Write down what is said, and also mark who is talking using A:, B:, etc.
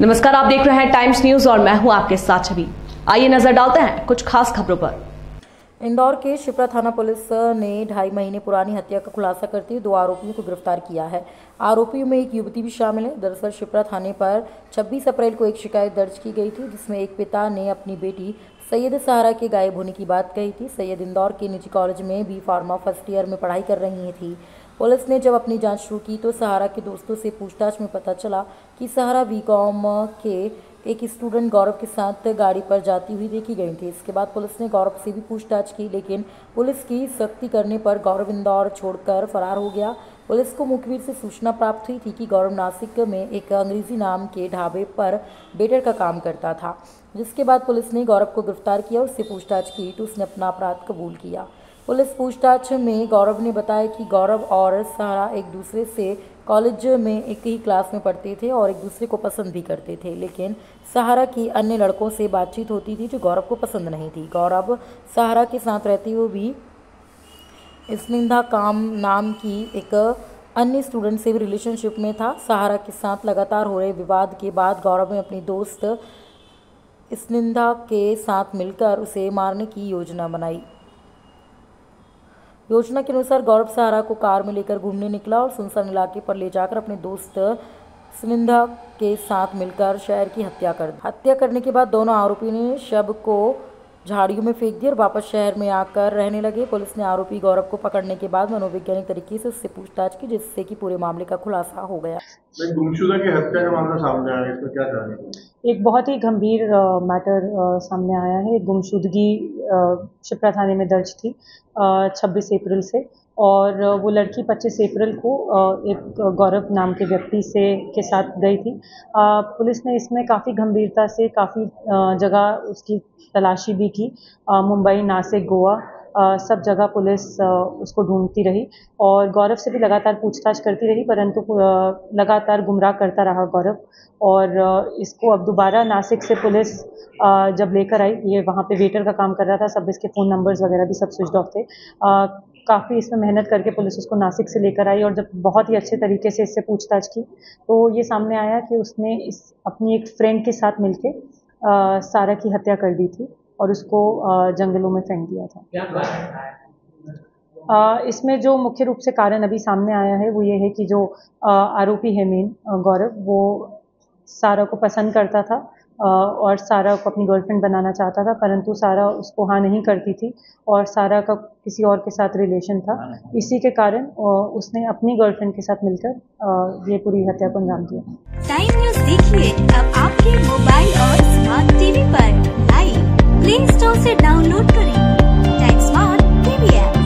A: नमस्कार, आप देख रहे हैं टाइम्स न्यूज़ और मैं हूँ आपके साथ छवि। आइए नज़र डालते हैं कुछ खास खबरों पर।
B: इंदौर के शिप्रा थाना पुलिस ने ढाई महीने पुरानी हत्या का खुलासा करते हुए दो आरोपियों को गिरफ़्तार किया है। आरोपियों में एक युवती भी शामिल है। दरअसल शिप्रा थाने पर 26 अप्रैल को एक शिकायत दर्ज की गई थी, जिसमें एक पिता ने अपनी बेटी सैयद सहारा के गायब होने की बात कही थी। सैयद इंदौर के निजी कॉलेज में बी फार्मा फ़र्स्ट ईयर में पढ़ाई कर रही थी। पुलिस ने जब अपनी जाँच शुरू की तो सहारा के दोस्तों से पूछताछ में पता चला कि सहारा कॉम के एक स्टूडेंट गौरव के साथ गाड़ी पर जाती हुई देखी गई थी। इसके बाद पुलिस ने गौरव से भी पूछताछ की, लेकिन पुलिस की सख्ती करने पर गौरव इंदौर छोड़कर फरार हो गया। पुलिस को मुखबिर से सूचना प्राप्त हुई थी कि गौरव नासिक में एक अंग्रेज़ी नाम के ढाबे पर बेटर का काम करता था, जिसके बाद पुलिस ने गौरव को गिरफ़्तार किया और उससे पूछताछ की। तो उसने अपना अपराध कबूल किया। पुलिस पूछताछ में गौरव ने बताया कि गौरव और सहारा एक दूसरे से कॉलेज में एक ही क्लास में पढ़ते थे और एक दूसरे को पसंद भी करते थे। लेकिन सहारा की अन्य लड़कों से बातचीत होती थी जो गौरव को पसंद नहीं थी। गौरव सहारा के साथ रहते हुए भी स्निंदा काम नाम की एक अन्य स्टूडेंट से भी रिलेशनशिप में था। सहारा के साथ लगातार हो रहे विवाद के बाद गौरव ने अपनी दोस्त स्निंदा के साथ मिलकर उसे मारने की योजना बनाई। योजना के अनुसार गौरव सहारा को कार में लेकर घूमने निकला और सुनसान इलाके पर ले जाकर अपने दोस्त सुनिंदा के साथ मिलकर शहर की हत्या कर दी। हत्या करने के बाद दोनों आरोपी ने शव को झाड़ियों में फेंक दिया और वापस शहर में आकर रहने लगे। पुलिस ने आरोपी गौरव को पकड़ने के बाद मनोवैज्ञानिक तरीके से उससे पूछताछ की जिससे कि पूरे मामले का खुलासा हो गया।
C: गुमशुदा की हत्या का मामला सामने आया इसमें क्या करेंगे
D: एक बहुत ही गंभीर मैटर सामने आया है। गुमशुदगी शिप्रा थाने में दर्ज थी छब्बीस अप्रैल से। और वो लड़की 25 अप्रैल को एक गौरव नाम के व्यक्ति से, के साथ गई थी। पुलिस ने इसमें काफ़ी गंभीरता से काफ़ी जगह उसकी तलाशी भी की। मुंबई, नासिक, गोवा सब जगह पुलिस उसको ढूंढती रही और गौरव से भी लगातार पूछताछ करती रही, परंतु लगातार गुमराह करता रहा गौरव और इसको अब दोबारा नासिक से पुलिस जब लेकर आई, ये वहाँ पे वेटर का काम कर रहा था, सब इसके फ़ोन नंबर्स वगैरह भी सब स्विच ऑफ़ थे। काफ़ी इसमें मेहनत करके पुलिस उसको नासिक से लेकर आई और जब बहुत ही अच्छे तरीके से इससे पूछताछ की तो ये सामने आया कि उसने इस अपनी एक फ्रेंड के साथ मिलके सारा की हत्या कर दी थी और उसको जंगलों में फेंक दिया था। इसमें जो मुख्य रूप से कारण अभी सामने आया है वो ये है कि जो आरोपी है मेन गौरव वो सारा को पसंद करता था और सारा को अपनी गर्लफ्रेंड बनाना चाहता था परंतु सारा उसको हाँ नहीं करती थी और सारा का किसी और के साथ रिलेशन था। हाँ, हाँ। इसी के कारण उसने अपनी गर्लफ्रेंड के साथ मिलकर ये पूरी हत्या को अंजाम दिया।
E: टाइम न्यूज़ देखिए अब आपके मोबाइल और स्मार्ट टीवी पर। लाइव प्ले स्टोर से डाउनलोड करें। Time smart TV app